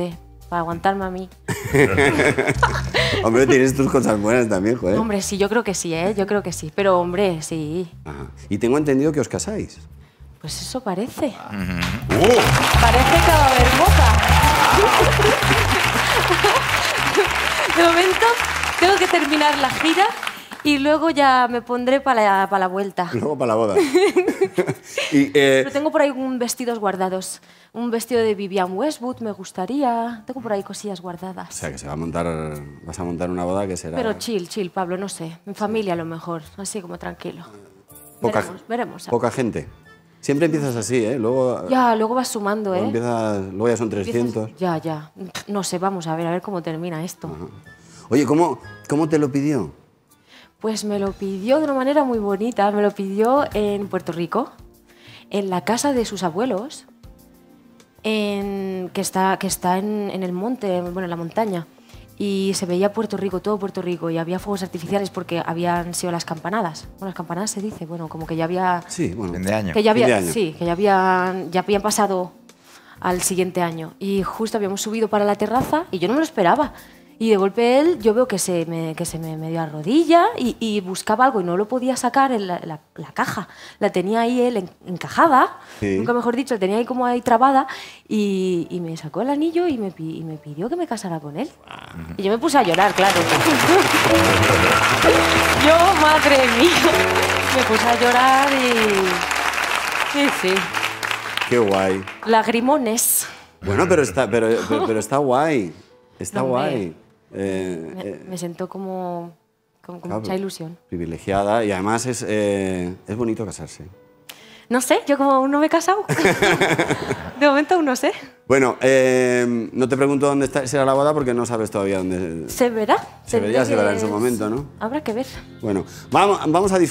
usted, para aguantarme a mí. Hombre, tienes tus cosas buenas también, joder. Hombre, sí, yo creo que sí, ¿eh? Yo creo que sí. Pero, hombre, sí. Ajá. Y tengo entendido que os casáis. Pues eso parece. Parece que va a haber boda. De momento, tengo que terminar la gira y luego ya me pondré para la, para la vuelta. Luego para la boda. y, eh, Pero tengo por ahí un vestidos guardados. Un vestido de Vivian Westwood me gustaría. Tengo por ahí cosillas o guardadas. sea, que se va a montar, vas a montar una boda que será... Pero chill, chill, Pablo, no sé. En familia a lo mejor, así como tranquilo. poca, veremos, veremos. poca gente. Siempre empiezas así, ¿eh? Luego, Ya, luego vas sumando, luego ¿eh? empiezas, luego ya son 300. Ya, ya. No sé, vamos a ver, a ver cómo termina esto. Oye, ¿cómo, ¿cómo te lo pidió? Pues me lo pidió de una manera muy bonita. Me lo pidió en Puerto Rico, en la casa de sus abuelos, en- que está, que está en, en el monte, bueno, en la montaña. Y se veía Puerto Rico, todo Puerto Rico, y había fuegos artificiales porque habían sido las campanadas. Bueno, las campanadas se dice, bueno, como que ya había... Sí, bueno. Fin de año. Que ya de había, año. sí, que ya habían, ya habían pasado al siguiente año. Y justo habíamos subido para la terraza y yo no me lo esperaba. Y de golpe él, yo veo que se me, que se me, me dio a rodilla y, y buscaba algo y no lo podía sacar en la, la- la caja. La tenía ahí él en- encajada, Sí. nunca mejor dicho, la tenía ahí como ahí trabada y, y me sacó el anillo y me, y me pidió que me casara con él. Y yo me puse a llorar, claro. yo, madre mía, me puse a llorar y... Sí, sí. Qué guay. Lagrimones. Bueno, pero está, pero, pero, pero está guay. Está No, guay. Eh, Me, eh, me sentó como, con claro, mucha ilusión. Privilegiada y además es, eh, es bonito casarse. No sé, yo como aún no me he casado. De momento aún no sé. Bueno, eh, no te pregunto dónde está, será la boda porque no sabes todavía dónde. Se verá. Se verá, se verá en su momento, ¿no? Habrá que ver. Bueno, vamos, vamos a disfrutar.